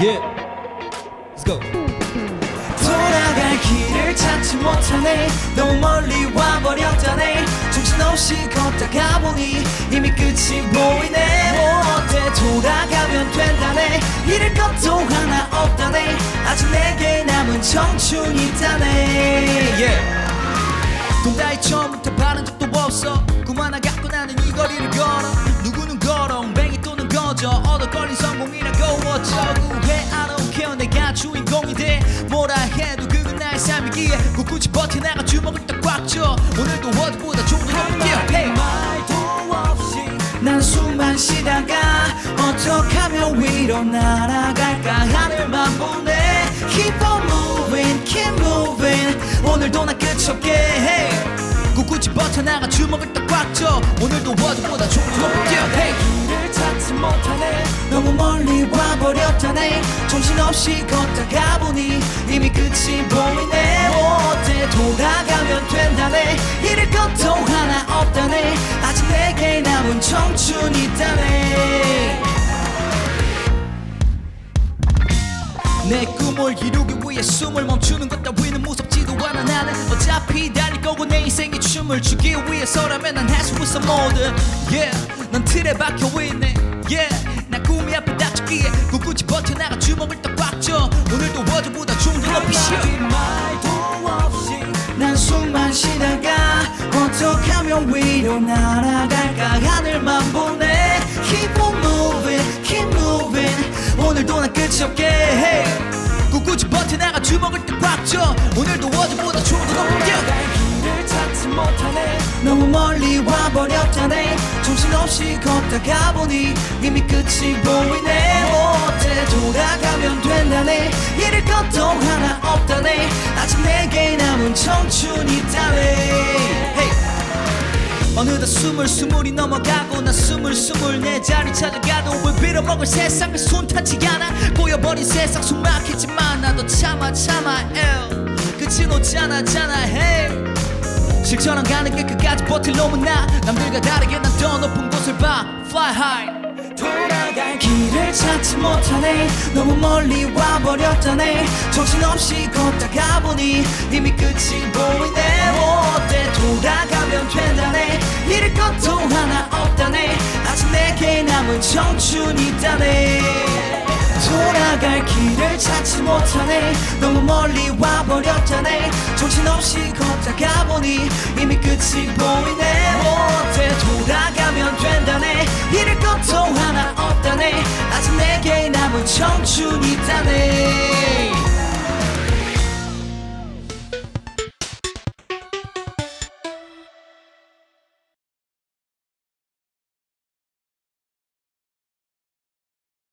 Yeah. Let's go. 돌아갈 길을 찾지 못하네. 너무 멀리 와버렸다네 정신없이 걷다가 보니 이미 끝이 보이네. 뭐 어때? 돌아가면 된다네. 잃을 것도 하나 없다네. 아직 내게 남은 청춘이 있다네. Yeah. 돈 따위 처음부터 날아갈까? 하늘만 보네. Keep on moving, keep moving. 오늘도 난 끝이 없게 hey. 꿋꿋이 버텨나가 주먹을 딱 꽉 줘. 오늘도 어제보다 좀더 높게 hey. 찾지 못하네. 너무 멀리 와버렸다네 정신없이 걷다가 보니 이미 끝이 보이네. 뭐 어때 돌아가면 된다네. 잃을 것도 하나 없다네. 아직 내게 남은 청춘이 있다네 내 꿈을 이루기 위해 숨을 멈추는 것 따위는 무섭지도 않아. 나는 어차피 달릴 거고 내 인생의 춤을 추기 위해서라면 난 할 수 있어 뭐든 yeah 넌 틀에 박혀 있네. Yeah 나 꿈이 앞에 닥쳤기에 꿋꿋이 버텨나가 주먹을 딱꽉줘 오늘도 어제보다 좀더 높이 쉬어 말도 없이 난 숨만 쉬다가 어떻게 하면 위로 날아갈까? 하늘만 보네. Keep on moving, keep moving. 오늘도 난 끝이 없게. 해 오늘도 어제보다 좀더 높게 길을 찾지 못하네. 너무 멀리 와버렸다네 정신없이 걷다가 보니 이미 끝이 보이네. 뭐 어때 돌아가면 된다네. 잃을 것도 하나 없다네. 아직 내게 남은 청춘이 있다네. 어느덧 스물 스물이 넘어가고 나 스물 스물 내 자리 찾아가도 왜 빌어먹을 세상을 손 타지 않아. 꼬여버린 세상 숨 막히지만 나도 참아 참아 에어 끝은 오지 않았잖아 hey. 실천한 가는 게 끝까지 버틸 놈은 나. 남들과 다르게 난 더 높은 곳을 봐. Fly high. 돌아갈 길을 찾지 못하네. 너무 멀리 와버렸다네. 정신없이 걷다가 보니 이미 끝이 보이네. 뭐 어때? 돌아가면 된다네. 잃을 것도 하나 없다네. 아직 내게 남은 청춘이 있다네 돌아갈 길을 찾지 못하네. 너무 멀리 와버렸다네 정신없이 걷다가 보니 이미 끝이 보이네. 뭐 어때 돌아가면 된다네. 잃을 것도 하나 없다네. 아직 내게 남은 청춘이 있다네